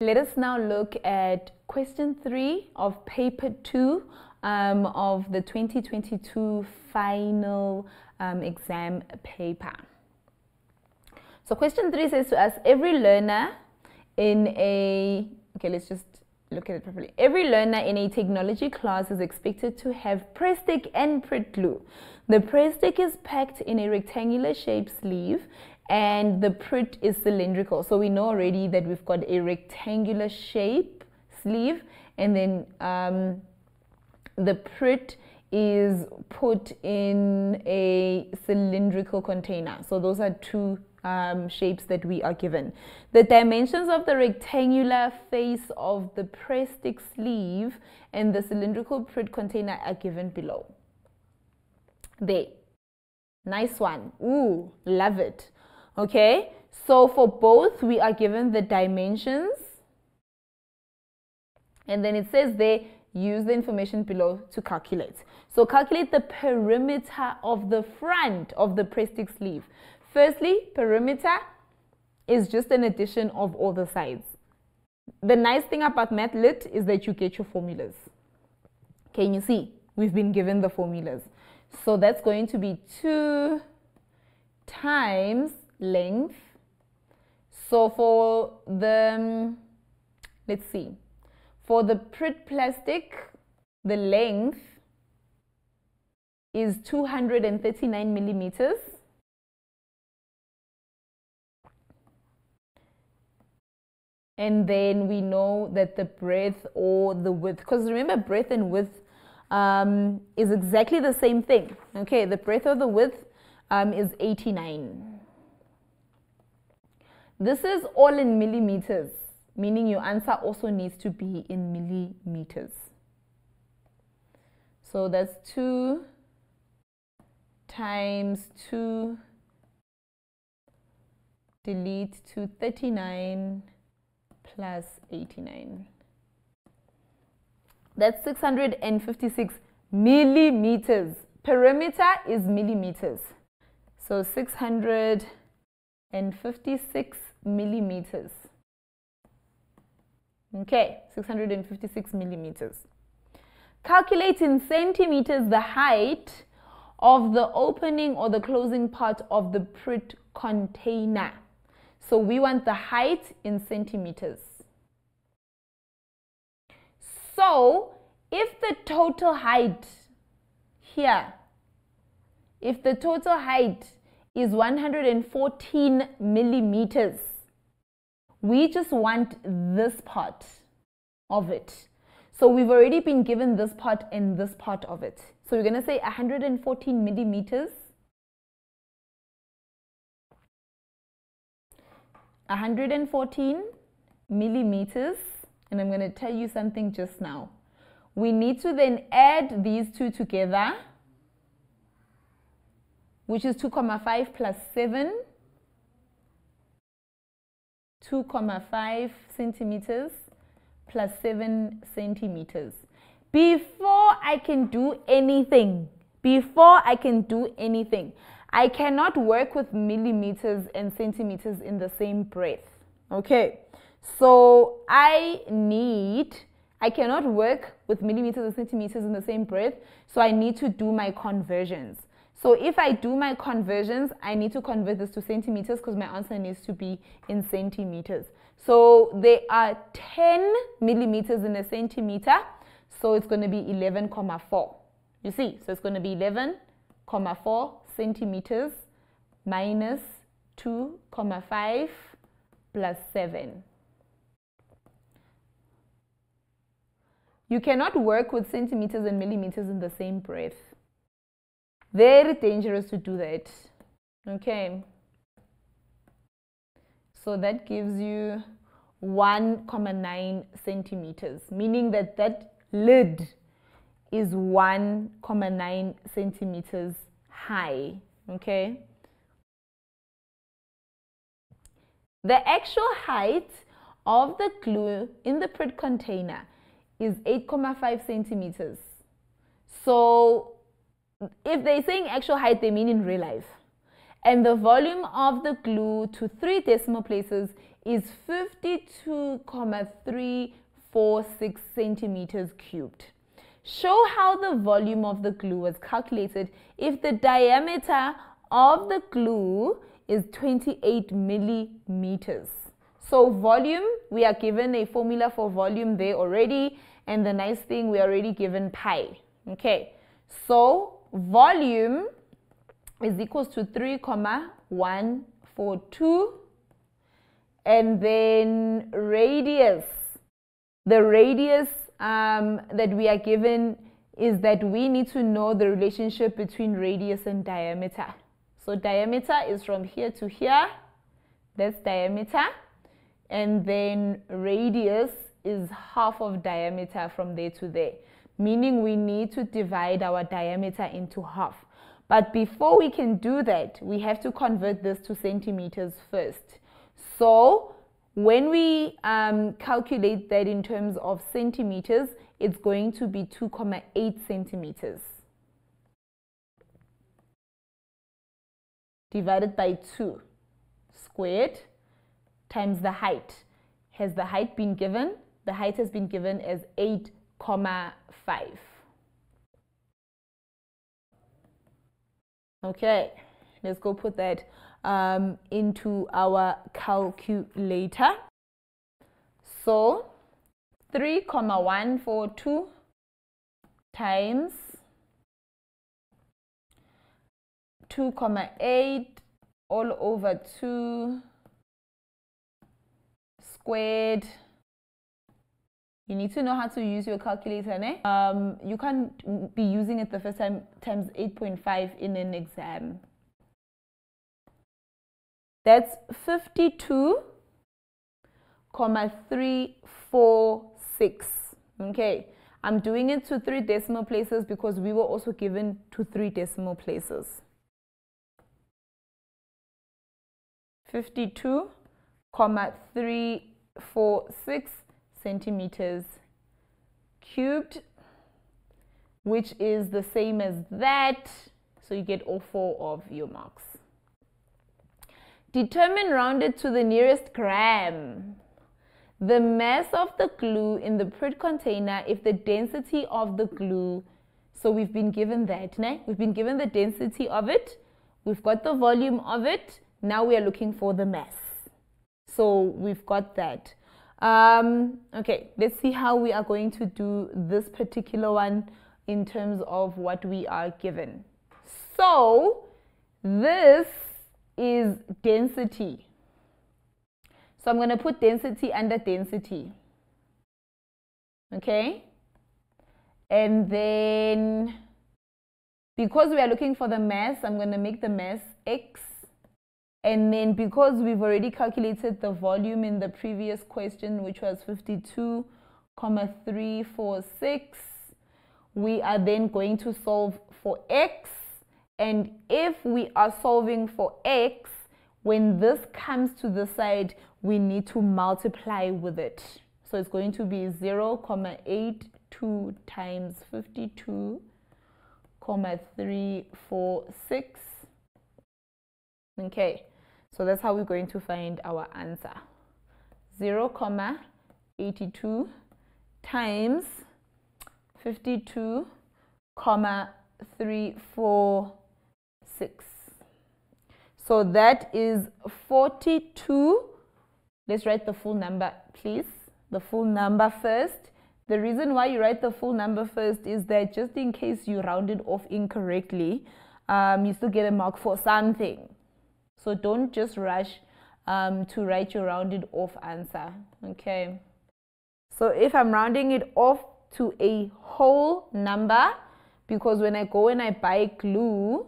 Let us now look at question three of paper two um, of the 2022 final um, exam paper. So question three says to us, every learner in a, okay, let's just look at it properly. Every learner in a technology class is expected to have Prestik and Pritt glue. The Prestik is packed in a rectangular shaped sleeve and the Pritt is cylindrical. So we know already that we've got a rectangular shape sleeve and then um, the Pritt is put in a cylindrical container. So those are two um, shapes that we are given. The dimensions of the rectangular face of the press stick sleeve and the cylindrical Pritt container are given below. There. Nice one. Ooh, love it. Okay, so for both, we are given the dimensions. And then it says there, use the information below to calculate. So calculate the perimeter of the front of the Prestik sleeve. Firstly, perimeter is just an addition of all the sides. The nice thing about Math Lit is that you get your formulas. Can you see? We've been given the formulas. So that's going to be 2 times length. So for the, um, let's see, for the Pritt plastic, the length is 239 millimeters. And then we know that the breadth or the width, because remember breadth and width um, is exactly the same thing. Okay, the breadth or the width um, is 89. This is all in millimeters, meaning your answer also needs to be in millimeters. So that's 2 times 2 delete 239 plus 89. That's 656 millimeters. Perimeter is millimeters. So 656 millimeters. Okay, 656 millimeters. Calculate in centimeters the height of the opening or the closing part of the Pritt container. So we want the height in centimeters. So if the total height here, if the total height is 114 millimeters, we just want this part of it. So we've already been given this part and this part of it. So we're going to say 114 millimeters 114 millimeters and I'm going to tell you something just now. We need to then add these two together which is 2,5 plus 7 2,5 centimeters plus 7 centimeters before I can do anything before I can do anything I cannot work with millimeters and centimeters in the same breath. Okay, so I need, I cannot work with millimeters and centimeters in the same breath, so I need to do my conversions. So if I do my conversions, I need to convert this to centimeters because my answer needs to be in centimeters. So there are 10 millimeters in a centimeter, so it's going to be 11,4. You see, so it's going to be 11,4 centimeters minus 2 comma 5 plus 7. You cannot work with centimeters and millimeters in the same breath. Very dangerous to do that. Okay. So that gives you 1,9 centimeters, meaning that that lid is 1,9 centimeters high, okay? The actual height of the glue in the Pritt container is 8,5 centimeters. So if they're saying actual height, they mean in real life. And the volume of the glue to three decimal places is 52,346 centimeters cubed. Show how the volume of the glue was calculated if the diameter of the glue is 28 millimeters. So volume, we are given a formula for volume there already. And the nice thing, we are already given pi. Okay, so volume is equals to 3,142. And then radius, the radius um, that we are given is that we need to know the relationship between radius and diameter. So diameter is from here to here. That's diameter. And then radius is half of diameter from there to there. Meaning we need to divide our diameter into half. But before we can do that, we have to convert this to centimeters first. So when we um, calculate that in terms of centimeters, it's going to be 2,8 centimeters. divided by 2 squared times the height. Has the height been given? The height has been given as 8 comma 5. Okay, let's go put that um, into our calculator. So 3 comma 142 times 2 comma 8 all over 2 squared you need to know how to use your calculator ne? Um, you can't be using it the first time times 8.5 in an exam that's 52 comma 346 okay I'm doing it to three decimal places because we were also given to three decimal places 52,346 centimeters cubed, which is the same as that. So you get all four of your marks. Determine rounded to the nearest gram. The mass of the glue in the Pritt container if the density of the glue, so we've been given that, ne? we've been given the density of it, we've got the volume of it, now we are looking for the mass. So we've got that. Um, okay, let's see how we are going to do this particular one in terms of what we are given. So this is density. So I'm going to put density under density. Okay? And then because we are looking for the mass, I'm going to make the mass x and then because we've already calculated the volume in the previous question, which was 52,346, we are then going to solve for x. And if we are solving for x, when this comes to the side, we need to multiply with it. So it's going to be 0, 0.82 times 52, 346. Okay, so that's how we're going to find our answer. 0, 0.82 times 52, 346. 6. So that is 42. Let's write the full number, please. The full number first. The reason why you write the full number first is that just in case you round it off incorrectly, um, you still get a mark for something. So don't just rush um, to write your rounded off answer. Okay. So if I'm rounding it off to a whole number, because when I go and I buy glue,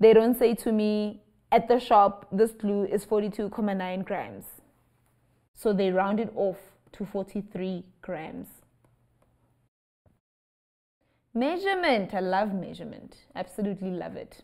they don't say to me at the shop, this glue is 42,9 grams. So they round it off to 43 grams. Measurement. I love measurement. Absolutely love it.